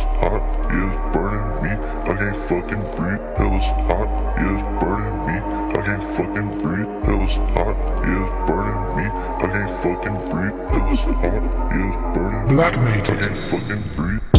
hot, yeah, it's burning me. I can't fucking breathe. Hell is hot, yeah, it's burning me. I can't fucking breathe. Hell is hot, yeah, it's burning me. I can't fucking breathe. Hell is hot, yeah, it's burning me. Black I can't fucking breathe.